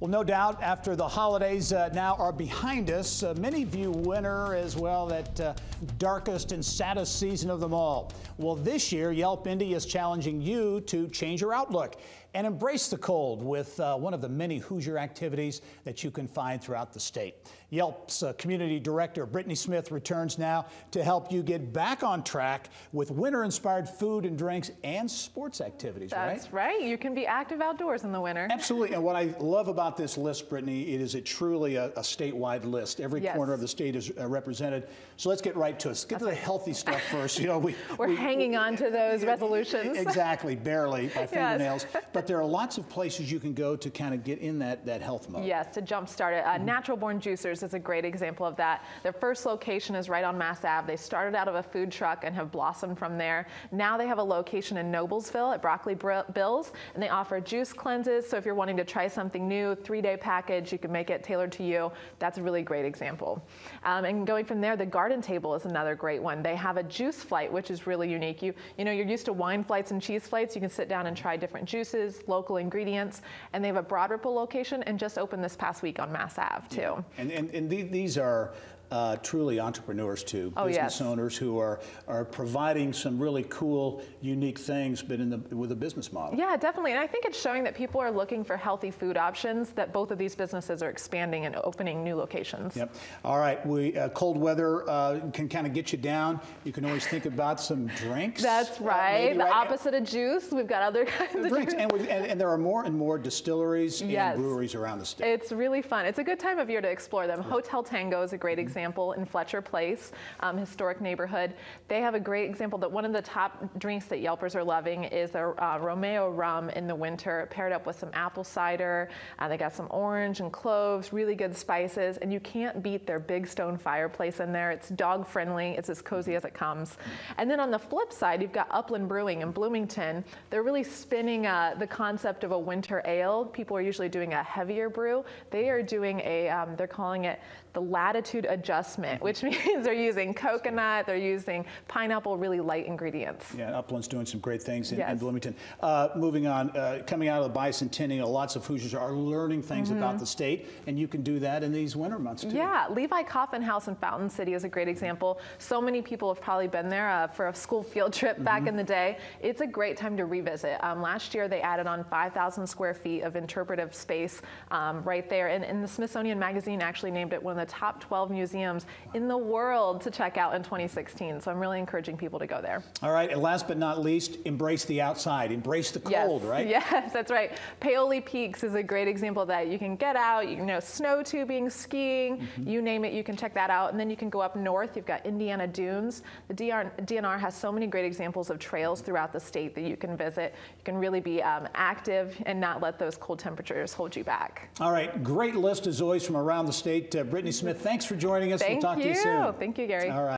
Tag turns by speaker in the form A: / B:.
A: Well, no doubt after the holidays uh, now are behind us, uh, many view winter as well that uh, darkest and saddest season of them all. Well, this year, Yelp Indy is challenging you to change your outlook and embrace the cold with uh, one of the many Hoosier activities that you can find throughout the state. Yelp's uh, community director, Brittany Smith, returns now to help you get back on track with winter inspired food and drinks and sports activities,
B: That's
A: right?
B: right. You can be active outdoors in the winter.
A: Absolutely. And what I love about this list, Brittany, it is a truly a, a statewide list. Every
B: Yes.
A: corner of the state is uh, represented. So let's get right to it. Let's get to the healthy stuff first. You know, we,
B: We're
A: we-
B: hanging on to those resolutions.
A: Exactly, barely by fingernails. But there are lots of places you can go to kind of get in that, that health mode.
B: Yes, to jumpstart it. Uh, Natural Born Juicers is a great example of that. Their first location is right on Mass Ave. They started out of a food truck and have blossomed from there. Now they have a location in Noblesville at Broccoli Br- Bills, and they offer juice cleanses. So if you're wanting to try something new, three-day package, you can make it tailored to you. That's a really great example. Um, and going from there, the Garden Table is another great one. They have a juice flight, which is really unique. You, you know, you're used to wine flights and cheese flights. You can sit down and try different juices, local ingredients, and they have a Broad Ripple location and just opened this past week on Mass Ave too.
A: And, and, and these are uh, truly entrepreneurs too,
B: Oh,
A: business
B: yes.
A: owners who are, are providing some really cool, unique things, but in the, with a business model.
B: Yeah, definitely. And I think it's showing that people are looking for healthy food options, that both of these businesses are expanding and opening new locations.
A: Yep. All right. We uh, cold weather uh, can kind of get you down. You can always think about some drinks.
B: That's
A: uh,
B: right. the opposite of juice, we've got other kinds of
A: Drinks, and, and, and there are more and more distilleries
B: Yes.
A: and breweries around the state.
B: It's really fun. It's a good time of year to explore them. Hotel Tango is a great
A: Mm-hmm.
B: Example in Fletcher Place, um, historic neighborhood. They have a great example that one of the top drinks that Yelpers are loving is their uh, Romeo rum in the winter, paired up with some apple cider. Uh, they got some orange and cloves, really good spices, and you can't beat their big stone fireplace in there. It's dog friendly. It's as cozy as it comes. And then on the flip side, you've got Upland Brewing in Bloomington. They're really spinning uh, the concept of a winter ale. People are usually doing a heavier brew. They are doing a, um, they're calling it the latitude adjustment, which means they're using coconut, they're using pineapple, really light ingredients.
A: Yeah, Upland's doing some great things in, in Bloomington. Uh, moving on, uh, coming out of the bicentennial, lots of Hoosiers are learning things about the state, and you can do that in these winter months too.
B: Mm-hmm. Yeah, Levi Coffin House in Fountain City is a great example. So many people have probably been there uh, for a school field trip back in the day. It's a great time to revisit. Um, last year, they added on 5,000 square feet of interpretive space um, right there, and, and the Smithsonian Magazine actually named it one of the top 12 museums in the world to check out in 2016. So I'm really encouraging people to go there.
A: All right, and last but not least, embrace the outside, embrace the cold,
B: yes.
A: right?
B: Yes, that's right. Paoli Peaks is a great example that you can get out, you know, snow tubing, skiing,
A: Mm-hmm.
B: you name it, you can check that out. And then you can go up north. You've got Indiana Dunes. The DR, DNR has so many great examples of trails throughout the state that you can visit. You can really be um, active and not let those cold temperatures hold you back.
A: All right, great list as always from around the state. Uh, Brittany Smith, thanks for joining us.
B: Thank
A: we'll talk
B: you.
A: to you soon.
B: Thank you, Gary.
A: All right.